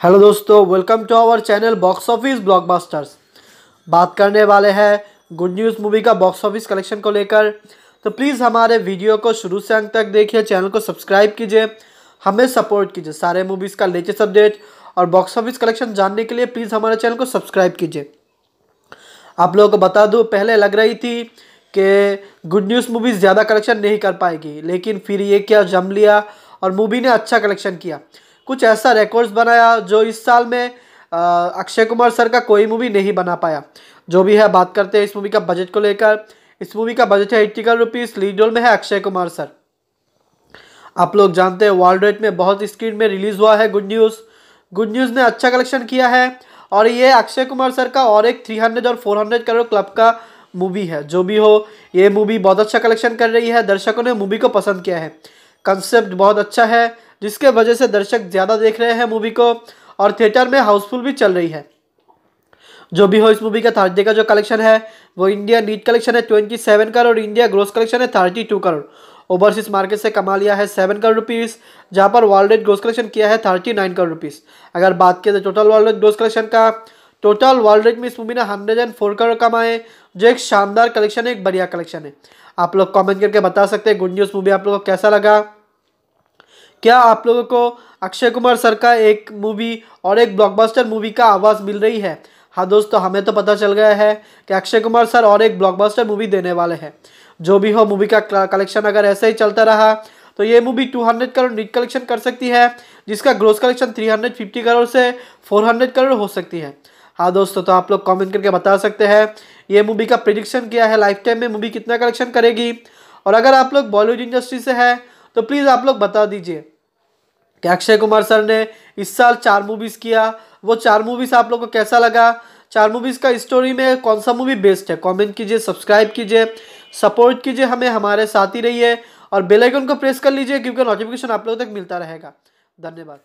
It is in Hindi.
हेलो दोस्तों welcome to our channel box office blockbusters बात करने वाले हैं गुड न्यूज़ मूवी का बॉक्स ऑफ़िस कलेक्शन को लेकर। तो प्लीज़ हमारे वीडियो को शुरू से अंत तक देखिए चैनल को सब्सक्राइब कीजिए। हमें सपोर्ट कीजिए सारे मूवीज़ का लेटेस्ट अपडेट और बॉक्स ऑफ़िस कलेक्शन जानने के लिए प्लीज़ हमारे चैनल को सब्सक्राइब कीजिए। आप लोगों को बता दूँ, पहले लग रही थी कि गुड न्यूज़ मूवीज़ ज़्यादा कलेक्शन नहीं कर पाएगी, लेकिन फिर ये क्या जम लिया और मूवी ने अच्छा कलेक्शन किया। कुछ ऐसा रिकॉर्ड्स बनाया जो इस साल में अक्षय कुमार सर का कोई मूवी नहीं बना पाया। जो भी है, बात करते हैं इस मूवी का बजट को लेकर। इस मूवी का बजट है eighty crore rupees lead role में है अक्षय कुमार सर। आप लोग जानते हैं वर्ल्ड रेट में बहुत स्क्रीन में रिलीज़ हुआ है गुड न्यूज़ गुड न्यूज़ ने अच्छा कलेक्शन किया है और ये अक्षय कुमार सर का और एक 300 और 400 करोड़ क्लब का मूवी है। जो भी हो, ये मूवी बहुत अच्छा कलेक्शन कर रही है। दर्शकों ने मूवी को पसंद किया है। कंसेप्ट बहुत अच्छा है। जिसके वजह से दर्शक ज़्यादा देख रहे हैं मूवी को और थिएटर में हाउसफुल भी चल रही है। जो भी हो इस मूवी का थर्सडे का जो कलेक्शन है, वो इंडिया नीट कलेक्शन है twenty seven crore India gross collection है thirty two crore. Overseas market से कमा लिया है सेवन करोड़ रुपीज़ जहाँ पर वर्ल्ड रेट ग्रोस कलेक्शन किया है थर्टी नाइन करोड़ रुपीज़ अगर बात किया तो total worldwide gross collection का टोटल वर्ल्ड रेट में इस मूवी ने हंड्रेड एंड फोर करोड़ कमाए, जो एक शानदार कलेक्शन है, एक बढ़िया कलेक्शन है। आप लोग कमेंट करके बता सकते हैं गुड न्यूज़ मूवी आप लोग को कैसा लगा? क्या आप लोगों को अक्षय कुमार सर का एक मूवी और एक ब्लॉकबस्टर मूवी का आवाज़ मिल रही है? हाँ दोस्तों, हमें तो पता चल गया है कि अक्षय कुमार सर और एक ब्लॉकबस्टर मूवी देने वाले हैं। जो भी हो मूवी का कलेक्शन अगर ऐसे ही चलता रहा तो ये मूवी 200 करोड़ नीट कलेक्शन कर सकती है, जिसका ग्रोस कलेक्शन 350 करोड़ से 400 करोड़ हो सकती है। हाँ दोस्तों तो आप लोग कमेंट करके बता सकते हैं, ये मूवी का प्रिडिक्शन क्या है लाइफ टाइम में मूवी कितना कलेक्शन करेगी? और अगर आप लोग बॉलीवुड इंडस्ट्री से है तो प्लीज़ आप लोग बता दीजिए। कि अक्षय कुमार सर ने इस साल चार मूवीज़ किया। वो चार मूवीज़ आप लोग को कैसा लगा? चार मूवीज़ का स्टोरी में कौन सा मूवी बेस्ट है? कमेंट कीजिए सब्सक्राइब कीजिए सपोर्ट कीजिए, हमें हमारे साथ ही रहिए और बेल आइकन को प्रेस कर लीजिए, क्योंकि नोटिफिकेशन आप लोगों तक मिलता रहेगा। धन्यवाद।